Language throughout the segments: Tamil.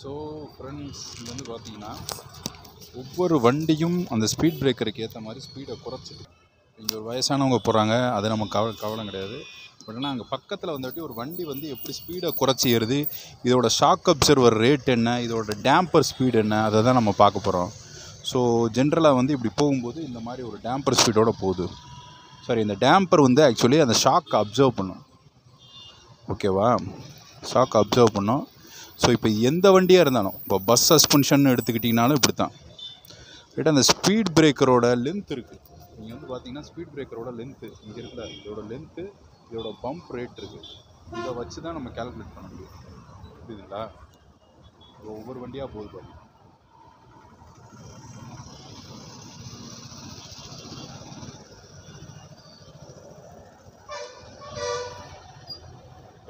ஸோ ஃப்ரெண்ட்ஸ் இது வந்து பார்த்தீங்கன்னா ஒவ்வொரு வண்டியும் அந்த ஸ்பீட் பிரேக்கருக்கு ஏற்ற மாதிரி ஸ்பீடை குறைச்சிட்டு இங்கே ஒரு வயசானவங்க போகிறாங்க அது நம்ம கவ கவலை கிடையாது. பட் ஆனால் அங்கே பக்கத்தில் வந்துட்டு ஒரு வண்டி வந்து எப்படி ஸ்பீடை குறைச்சி ஏறுது இதோட ஷாக் அப்சர்வர் ரேட் என்ன இதோட டேம்பர் ஸ்பீடு என்ன அதை தான் நம்ம பார்க்க போகிறோம் ஸோ ஜென்ரலாக வந்து இப்படி போகும்போது இந்த மாதிரி ஒரு டேம்பர் ஸ்பீடோட போகுது. சாரி இந்த டேம்பர் வந்து ஆக்சுவலி அந்த ஷாக் அப்சர்வ் பண்ணும். ஓகேவா ஷாக் அப்சர்வ் பண்ணும். ஸோ இப்போ எந்த வண்டியாக இருந்தாலும் இப்போ பஸ் சஸ்பென்ஷன் எடுத்துக்கிட்டிங்கனாலும் இப்படி தான் ரைட் அந்த ஸ்பீட் பிரேக்கரோட லென்த் இருக்குது நீங்கள் வந்து பார்த்தீங்கன்னா ஸ்பீட் பிரேக்கரோட லென்த்து இங்கே இருக்குல்ல இதோட லென்த்து இதோட பம்ப் ரேட் இருக்குது இதை வச்சு தான் நம்ம கால்குலேட் பண்ண முடியும். புரியுதுங்களா? இப்போ ஒவ்வொரு வண்டியாக போகுது பாருங்க.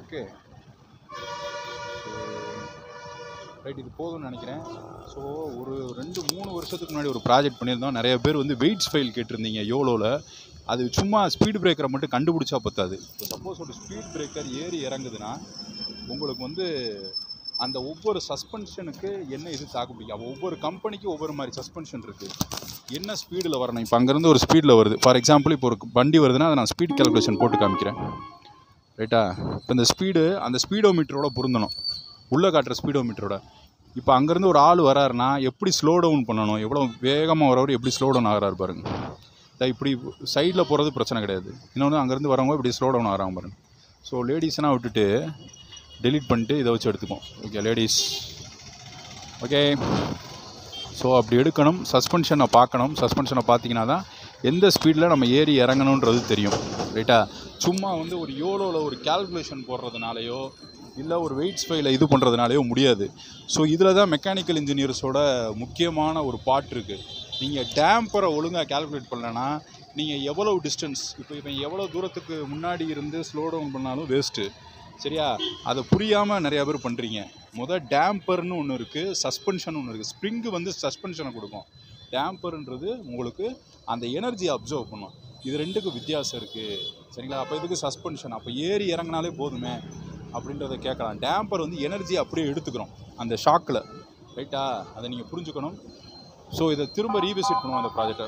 ஓகே ரைட் இது போதும்னு நினைக்கிறேன். ஸோ ஒரு ரெண்டு மூணு வருஷத்துக்கு முன்னாடி ஒரு ப்ராஜெக்ட் பண்ணியிருந்தோம். நிறைய பேர் வந்து வெயிட்ஸ் ஃபைல் கேட்டிருந்தீங்க யோலோவில் அது சும்மா ஸ்பீட் பிரேக்கரை மட்டும் கண்டுபிடிச்சா பத்தாது. இப்போ சப்போஸ் ஒரு ஸ்பீட் பிரேக்கர் ஏறி இறங்குதுன்னா உங்களுக்கு வந்து அந்த ஒவ்வொரு சஸ்பென்ஷனுக்கு என்ன இது தாக்கு பிடிக்கும்? ஒவ்வொரு கம்பெனிக்கும் ஒவ்வொரு மாதிரி சஸ்பென்ஷன் இருக்குது என்ன ஸ்பீடில் வரணும்? இப்போ அங்கேருந்து ஒரு ஸ்பீடில் வருது. ஃபார் எக்ஸாம்பிள் இப்போ ஒரு வண்டி வருதுன்னா அதை நான் ஸ்பீட் கேல்குலேஷன் போட்டு காமிக்கிறேன். ரைட்டா இப்போ இந்த ஸ்பீடு அந்த ஸ்பீடோ மீட்டரோட பொருந்தணும். உள்ளே காட்டுற ஸ்பீடோ மீட்டரோட இப்போ அங்கேருந்து ஒரு ஆள் வராருன்னா எப்படி ஸ்லோ டவுன் பண்ணணும்? எவ்வளோ வேகமாக வரவர் எப்படி ஸ்லோ டவுன் ஆகிறாரு பாருங்க. இதா இப்படி சைடில் போகிறது பிரச்சனை கிடையாது. இன்னொன்று அங்கேருந்து வரவங்க இப்படி ஸ்லோ டவுன் ஆகிறாங்க பாருங்க. ஸோ லேடிஸ்னால் விட்டுட்டு டெலீட் பண்ணிட்டு இதை வச்சு எடுத்துப்போம் ஓகே லேடிஸ் ஓகே ஸோ அப்படி எடுக்கணும். சஸ்பென்ஷனை பார்க்கணும். சஸ்பென்ஷனை பார்த்தீங்கன்னா தான் எந்த ஸ்பீடில் நம்ம ஏறி இறங்கணுன்றது தெரியும். ரைட்டா சும்மா வந்து ஒரு யோலோவில் ஒரு கால்குலேஷன் போடுறதுனாலையோ இல்லை ஒரு வெயிட்ஸ் ஃபைல இது பண்ணுறதுனாலேயோ முடியாது. ஸோ இதில் தான் மெக்கானிக்கல் இன்ஜினியர்ஸோட முக்கியமான ஒரு பார்ட் இருக்குது நீங்கள் டேம்பரை ஒழுங்காக கால்குலேட் பண்ணலன்னா நீங்கள் எவ்வளோ டிஸ்டன்ஸ் இப்போ இவன் எவ்வளோ தூரத்துக்கு முன்னாடி இருந்து ஸ்லோ டவுன் பண்ணாலும் வேஸ்ட்டு சரியா? அதை புரியாமல் நிறையா பேர் பண்ணுறீங்க முதல் டேம்பர்னு ஒன்று இருக்குது சஸ்பென்ஷன் ஒன்று இருக்குது ஸ்ப்ரிங்கு வந்து சஸ்பென்ஷனை கொடுக்கும். டேம்பர்ன்றது உங்களுக்கு அந்த எனர்ஜியை அப்சர்வ் பண்ணும். இது ரெண்டுக்கும் வித்தியாசம் இருக்குது சரிங்களா? அப்போ இதுக்கு சஸ்பென்ஷன் அப்போ ஏறி இறங்கினாலே போதுமே. அப்படின்றத கேட்கலாம். டேம்பர் வந்து எனர்ஜி அப்படியே எடுத்துக்கிறோம். அந்த ஷாக்கில் ரைட்டா அதை நீங்கள் புரிஞ்சுக்கணும். ஸோ இதை திரும்ப ரீவிசிட் பண்ணுவோம் அந்த ப்ராஜெக்டை